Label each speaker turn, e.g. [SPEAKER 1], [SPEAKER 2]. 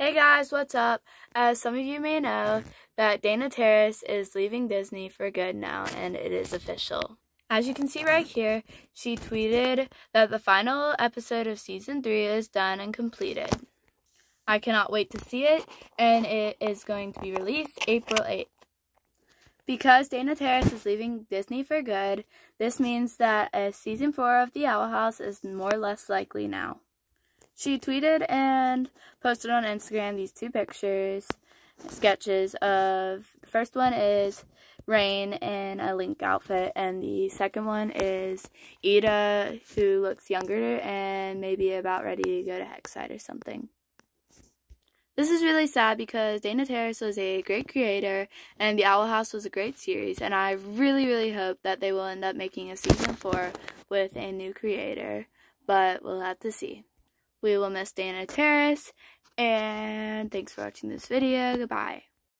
[SPEAKER 1] Hey guys, what's up? As some of you may know, that Dana Terrace is leaving Disney for good now, and it is official. As you can see right here, she tweeted that the final episode of season 3 is done and completed. I cannot wait to see it, and it is going to be released April 8th. Because Dana Terrace is leaving Disney for good, this means that a season 4 of The Owl House is more or less likely now. She tweeted and posted on Instagram these two pictures, sketches of the first one is Raine in a Link outfit, and the second one is Eda, who looks younger and maybe about ready to go to Hexside or something. This is really sad because Dana Terrace was a great creator and The Owl House was a great series, and I really, really hope that they will end up making a season 4 with a new creator, but we'll have to see. We will miss Dana Terrace. And thanks for watching this video. Goodbye.